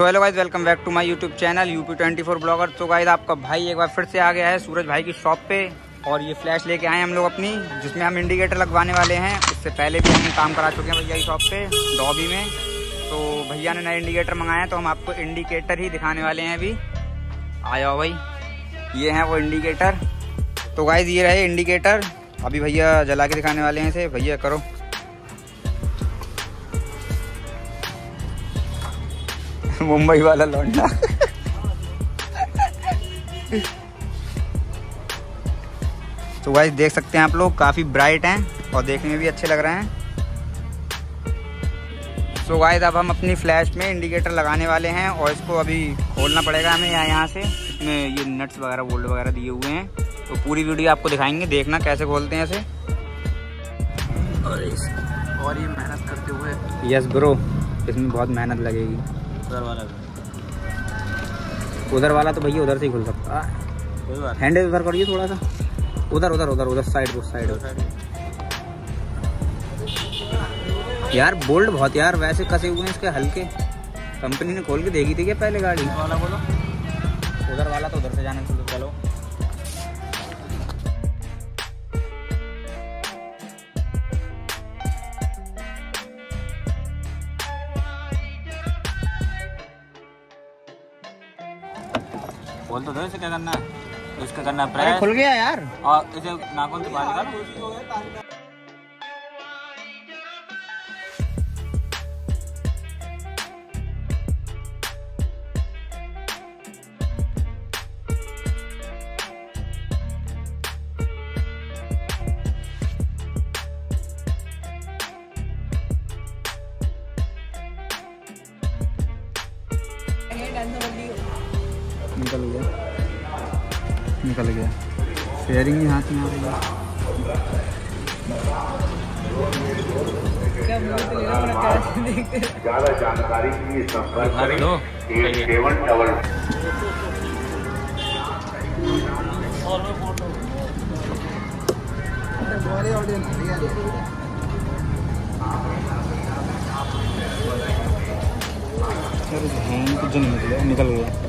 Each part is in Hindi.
तो hello guys welcome back to my YouTube channel UP twenty four blogger तो गाइज़ आपका भाई एक बार फिर से आ गया है सूरज भाई की शॉप पे, और ये फ्लैश लेके आए हम लोग अपनी, जिसमें हम इंडिकेटर लगवाने वाले हैं। इससे पहले भी हम काम करा चुके हैं भैया की शॉप पे डॉबी में। तो भैया ने नया इंडिकेटर मंगाया तो हम आपको इंडिकेटर ही दिखाने वाले हैं अभी। आ जाओ भाई। ये हैं वो इंडिकेटर तो गाइज़ ये रहे इंडिकेटर अभी भैया जला के दिखाने वाले हैं इसे। भैया करो। मुंबई वाला लौंडा। तो वाइज देख सकते हैं आप लोग, काफ़ी ब्राइट हैं और देखने में भी अच्छे लग रहे हैं। तो गाइस अब हम अपनी फ्लैश में इंडिकेटर लगाने वाले हैं और इसको अभी खोलना पड़ेगा हमें यहाँ यहाँ से। इसमें ये नट्स वगैरह बोल्ड वगैरह दिए हुए हैं। तो पूरी वीडियो आपको दिखाएँगे, देखना कैसे खोलते हैं इसे। और ये मेहनत करते हुए यस ब्रो इसमें बहुत मेहनत लगेगी। उधर वाला उधर वाला तो भैया उधर से ही खुल सकता। है हैंडल उधर करिए थोड़ा सा। उधर उधर उधर उधर साइड उस साइड। यार बोल्ड बहुत यार वैसे कसे हुए हैं इसके हल्के। कंपनी ने खोल के देखी थी क्या पहले गाड़ी? वाला बोलो। उधर वाला तो उधर से जाने चलो। बोल तो दो इसे क्या करना है? इसका करना है प्रेस खुल गया यार। और इसे नाखून से बाहर निकल। निकल गया। शेयरिंग ही हाथ में आ रही है। ज़्यादा जानकारी के लिए संपर्क एट सेवन डबल निकल गया निकल गया।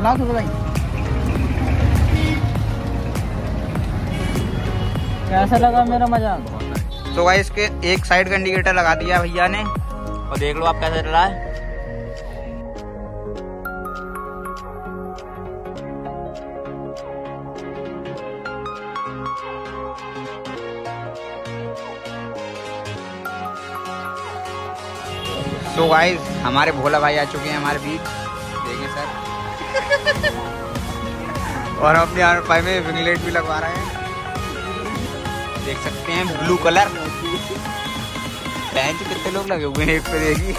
बताओ सूरज भाई कैसा लगा मेरा मज़ाक तो भाई इसके एक साइड का इंडिकेटर लगा दिया भैया ने। और देख लो आप कैसे चल रहा है। तो गाइस हमारे भोला भाई आ चुके हैं हमारे बीच। देखें सर। और अपने आर पाई में विंगलेट भी लगवा रहे हैं। देख सकते हैं ब्लू कलर पैंच कितने लोग लगे हुए हैं एक पे देखिए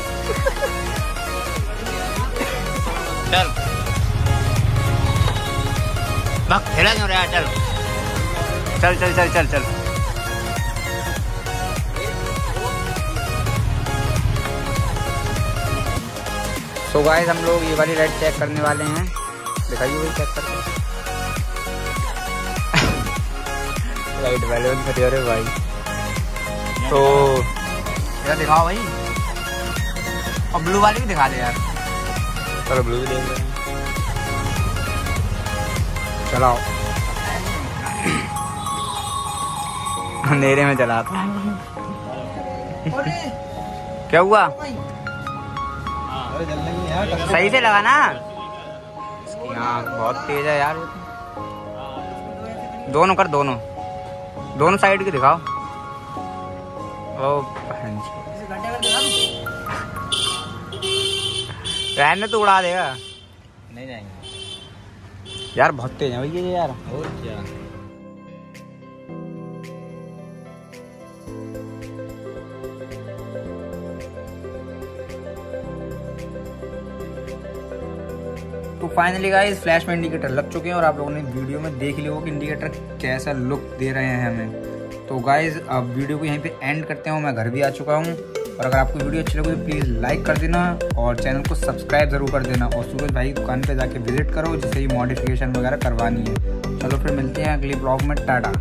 चल। भक्त हिला क्यों रहा है? चल चल चल चल चल। चल तो गाइस हम लोग ये वाली लाइट चेक करने वाले हैं। दिखाइए वही चेक करके लाइट वाले खड़े हो रहे भाई। तो यार दिखाओ भाई। और ब्लू वाली भी दिखा दे यार। चलो ब्लू भी देख रहे चलाओ। अंधेरे में चलाता क्या हुआ? सही से लगाना? इसकी आँख बहुत तेज है यार दोनों कर दोनों। दोनों साइड की दिखाओ। ओ रहने तो उड़ा देगा। नहीं जाएँगे। यार बहुत तेज है भैया यार। और क्या? फाइनली गाइस फ्लैश में इंडिकेटर लग चुके हैं और आप लोगों ने वीडियो में देख लिया होगा कि इंडिकेटर कैसा लुक दे रहे हैं हमें। तो गाइस अब वीडियो को यहीं पे एंड करते हैं मैं घर भी आ चुका हूँ। और अगर आपको वीडियो अच्छी लगी तो प्लीज़ लाइक कर देना और चैनल को सब्सक्राइब ज़रूर कर देना और सूरज भाई की दुकान पर जाके विज़िट करो जिससे ये मॉडिफिकेशन वगैरह करवानी है। चलो फिर मिलते हैं अगले ब्लॉग में, टाटा।